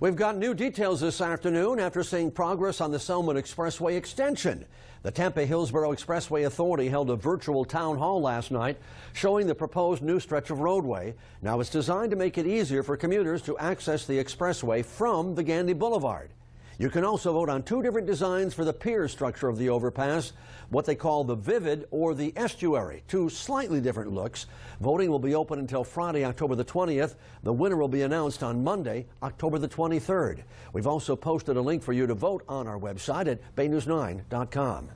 We've got new details this afternoon after seeing progress on the Selmon Expressway extension. The Tampa Hillsborough Expressway Authority held a virtual town hall last night showing the proposed new stretch of roadway. Now it's designed to make it easier for commuters to access the expressway from the Gandy Boulevard. You can also vote on two different designs for the pier structure of the overpass, what they call the Vivid or the Estuary, two slightly different looks. Voting will be open until Friday, October the 20th. The winner will be announced on Monday, October the 23rd. We've also posted a link for you to vote on our website at baynews9.com.